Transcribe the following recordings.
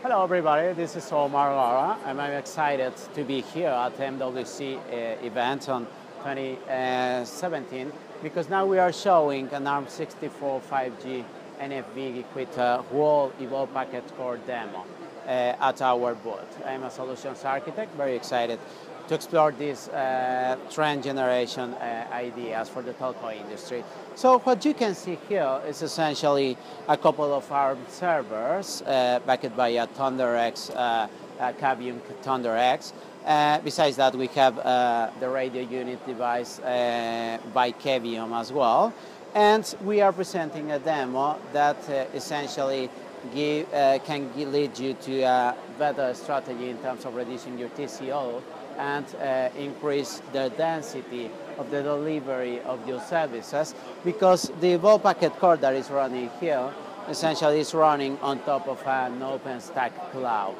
Hello everybody, this is Omar Lara and I'm excited to be here at MWC uh, event on 2017 because now we are showing an ARM64 5G NFV with a whole Evolve Packet Core demo uh, at our booth. I'm a solutions architect, very excited to explore these uh, trend generation uh, ideas for the telco industry. So what you can see here is essentially a couple of ARM servers uh, backed by a ThunderX, uh, a Cavium ThunderX. Uh, besides that, we have uh, the radio unit device by Cavium as well. And we are presenting a demo that essentially give, can lead you to a better strategy in terms of reducing your TCO and uh, increase the density of the delivery of your services because the Evolve Packet Core that is running here essentially is running on top of an OpenStack cloud.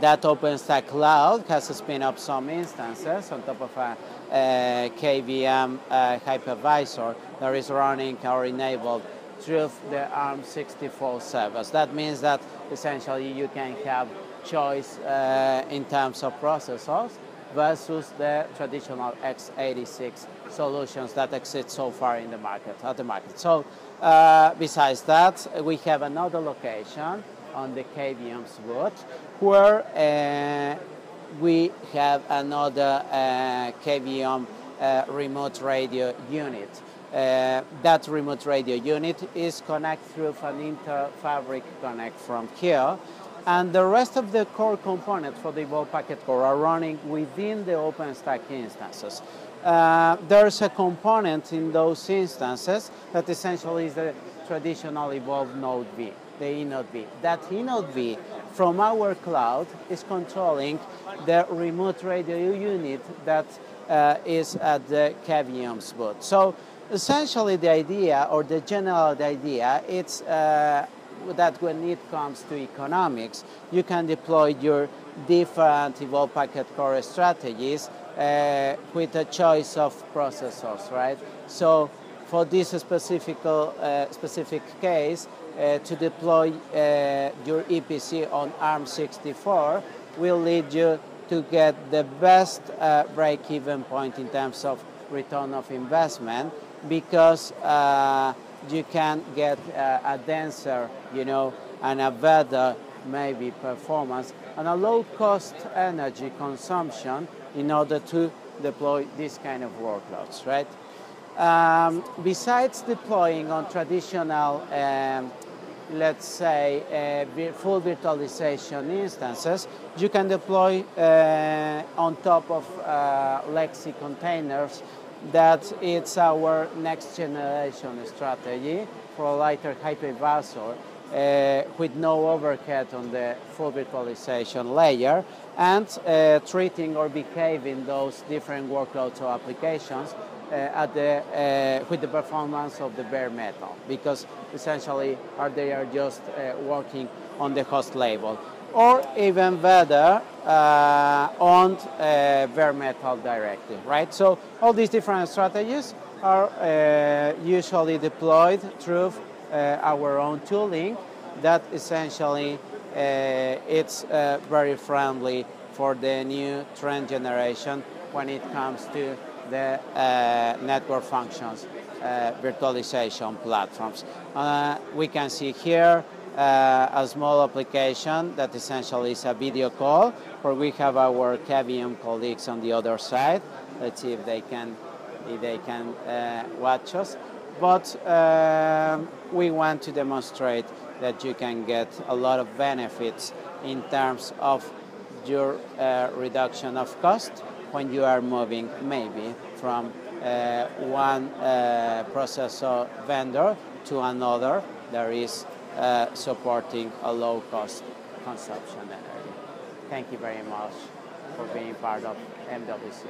That OpenStack cloud has spin up some instances on top of a, a KVM uh, hypervisor that is running or enabled through the ARM64 servers. That means that essentially you can have choice uh, in terms of processors versus the traditional x86 solutions that exist so far in the market, at the market. So uh, besides that, we have another location on the Cavium's booth where uh, we have another uh, KVM uh, remote radio unit. Uh, that remote radio unit is connected through an interfabric connect from here and the rest of the core components for the Evolve Packet Core are running within the OpenStack instances. Uh, there's a component in those instances that essentially is the traditional Evolve Node B, the eNode B. That eNode B from our cloud is controlling the remote radio unit that is at the Cavium's booth. So essentially the idea or the general idea it's uh, that when it comes to economics, you can deploy your different Evolve Packet Core strategies uh, with a choice of processors, right? So for this specific, uh, specific case, uh, to deploy uh, your EPC on ARM64 will lead you to get the best uh, break-even point in terms of return of investment because uh, you can get uh, a denser, you know, and a better maybe performance and a low cost energy consumption in order to deploy this kind of workloads, right? Um, besides deploying on traditional, um, let's say, uh, full virtualization instances, you can deploy uh, on top of uh, LXD containers that it's our next generation strategy for a lighter hypervisor uh, with no overhead on the full virtualization layer and uh, treating or behaving those different workloads or applications at the, uh, with the performance of the bare metal because essentially are they are just uh, working on the host level or even better uh, on uh, bare metal directly, right? So all these different strategies are uh, usually deployed through uh, our own tooling that essentially uh, it's uh, very friendly for the new trend generation when it comes to the network functions virtualization platforms. we can see here uh, a small application that essentially is a video call where we have our Cavium colleagues on the other side. Let's see if they can, if they can uh, watch us. But um, we want to demonstrate that you can get a lot of benefits in terms of your uh, reduction of cost when you are moving maybe from uh, one uh, processor vendor to another. There is uh, supporting a low cost consumption energy. Thank you very much for being part of MWC.